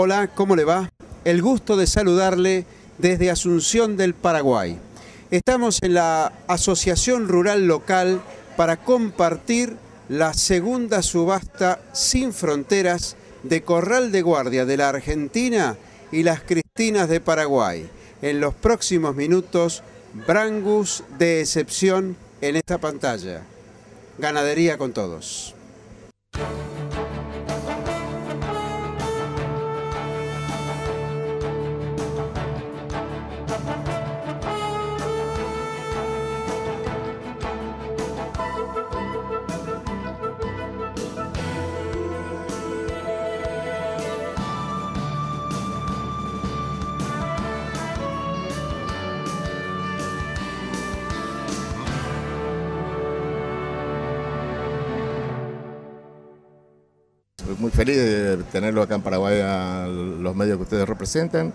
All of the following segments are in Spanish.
Hola, ¿cómo le va? El gusto de saludarle desde Asunción del Paraguay. Estamos en la Asociación Rural Local para compartir la segunda subasta sin fronteras de Corral de Guardia de la Argentina y las Cristinas de Paraguay. En los próximos minutos, Brangus de excepción en esta pantalla. Ganadería con todos. Muy feliz de tenerlo acá en Paraguay a los medios que ustedes representan.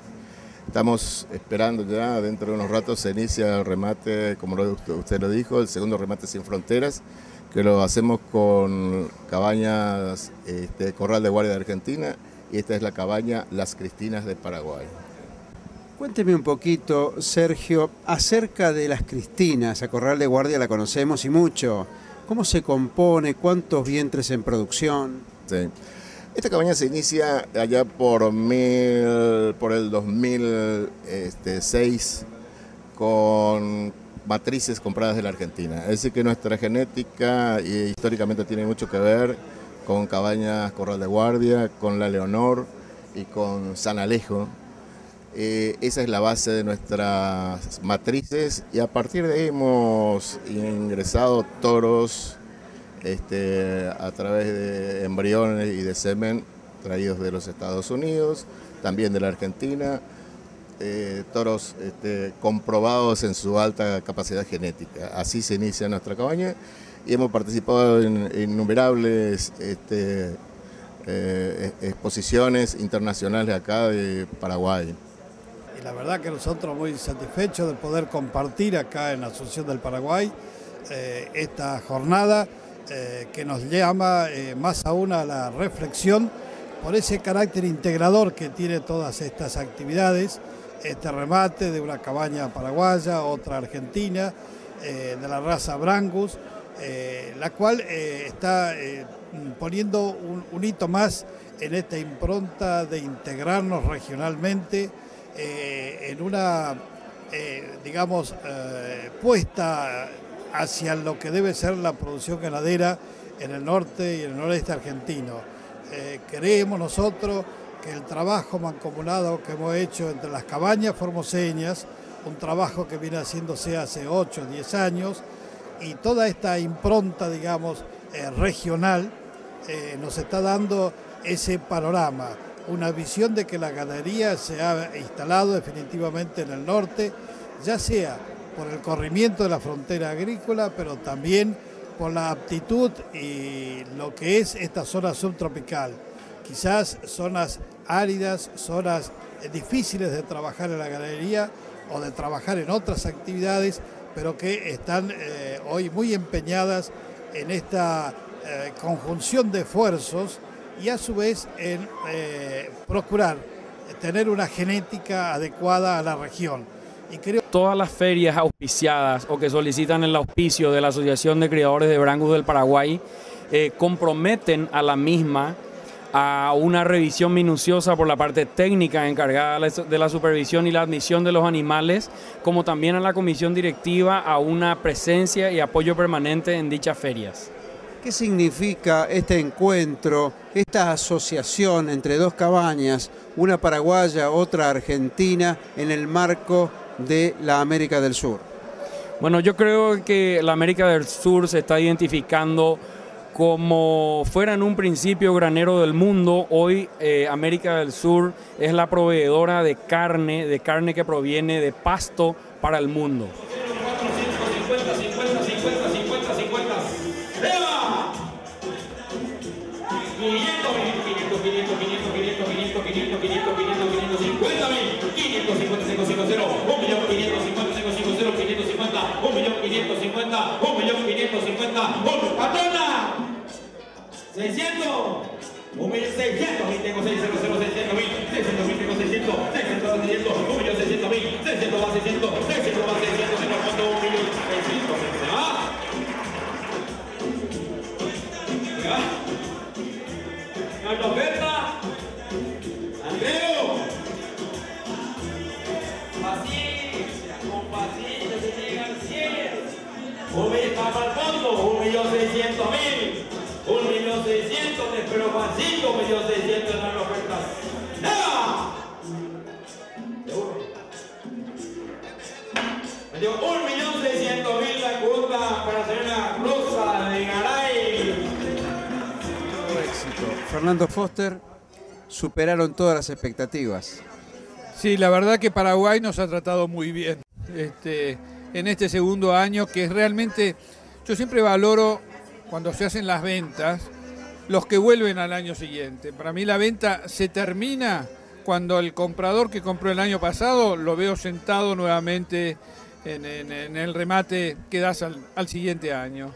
Estamos esperando ya, dentro de unos ratos se inicia el remate, como usted lo dijo, el segundo remate sin fronteras, que lo hacemos con cabañas este, Corral de Guardia de Argentina y esta es la cabaña Las Cristinas de Paraguay. Cuénteme un poquito, Sergio, acerca de las Cristinas. A Corral de Guardia la conocemos y mucho. ¿Cómo se compone? ¿Cuántos vientres en producción? Esta cabaña se inicia allá por, mil, por el 2006 con matrices compradas de la Argentina. Es decir, que nuestra genética y históricamente tiene mucho que ver con cabañas Corral de Guardia, con La Leonor y con San Alejo. Eh, esa es la base de nuestras matrices y a partir de ahí hemos ingresado toros, este, a través de embriones y de semen traídos de los Estados Unidos, también de la Argentina, eh, toros este, comprobados en su alta capacidad genética. Así se inicia nuestra cabaña y hemos participado en innumerables este, eh, exposiciones internacionales acá de Paraguay. Y la verdad que nosotros muy satisfechos de poder compartir acá en la Asunción del Paraguay eh, esta jornada eh, que nos llama eh, más aún a la reflexión por ese carácter integrador que tiene todas estas actividades, este remate de una cabaña paraguaya, otra argentina, eh, de la raza Brangus, la cual está poniendo un, un, hito más en esta impronta de integrarnos regionalmente en una, digamos, puesta hacia lo que debe ser la producción ganadera en el norte y en el noreste argentino. Eh, creemos nosotros que el trabajo mancomunado que hemos hecho entre las cabañas formoseñas, un trabajo que viene haciéndose hace 8 o 10 años, y toda esta impronta, digamos, eh, regional, eh, nos está dando ese panorama, una visión de que la ganadería se ha instalado definitivamente en el norte, ya sea por el corrimiento de la frontera agrícola, pero también por la aptitud y lo que es esta zona subtropical. Quizás zonas áridas, zonas difíciles de trabajar en la ganadería o de trabajar en otras actividades, pero que están eh, hoy muy empeñadas en esta eh, conjunción de esfuerzos y a su vez en eh, procurar tener una genética adecuada a la región. Todas las ferias auspiciadas o que solicitan el auspicio de la Asociación de Criadores de Brangus del Paraguay eh, comprometen a la misma a una revisión minuciosa por la parte técnica encargada de la supervisión y la admisión de los animales, como también a la comisión directiva a una presencia y apoyo permanente en dichas ferias. ¿Qué significa este encuentro, esta asociación entre dos cabañas, una paraguaya, otra argentina, en el marco de la América del Sur? Bueno, yo creo que la América del Sur se está identificando como fuera en un principio granero del mundo, hoy eh, América del Sur es la proveedora de carne, de carne que proviene de pasto para el mundo. ¡600! Un millón seiscientos mil, tengo seis, cero, cero, seiscientos mil, seiscientos mil, tengo seiscientos, seiscientos, seiscientos, un millón seiscientos mil, seiscientos va seiscientos, seiscientos va seiscientos, en el fondo un millón seiscientos, se va. Se va. Seiscientos mil. Un millón seiscientos, te espero Juancito, un millón seiscientos en. ¡Nada! Seguro. Me digo, un millón seiscientos mil la cuota para hacer una Rosa de Garay. éxito. Fernando Foster superaron todas las expectativas. Sí, la verdad que Paraguay nos ha tratado muy bien este, en este segundo año, que es realmente, yo siempre valoro cuando se hacen las ventas, los que vuelven al año siguiente. Para mí la venta se termina cuando el comprador que compró el año pasado lo veo sentado nuevamente en, el remate que das al, siguiente año.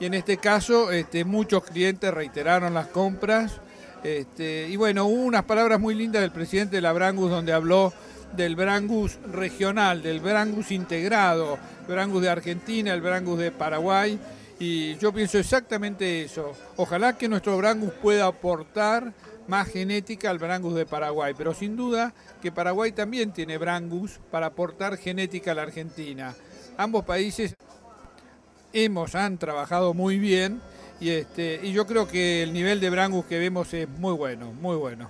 Y en este caso, este, muchos clientes reiteraron las compras. Este, y bueno, hubo unas palabras muy lindas del presidente de la Brangus donde habló del Brangus regional, del Brangus integrado, Brangus de Argentina, el Brangus de Paraguay. Y yo pienso exactamente eso. Ojalá que nuestro Brangus pueda aportar más genética al Brangus de Paraguay, pero sin duda que Paraguay también tiene Brangus para aportar genética a la Argentina. Ambos países hemos, han trabajado muy bien y, este, y yo creo que el nivel de Brangus que vemos es muy bueno, muy bueno.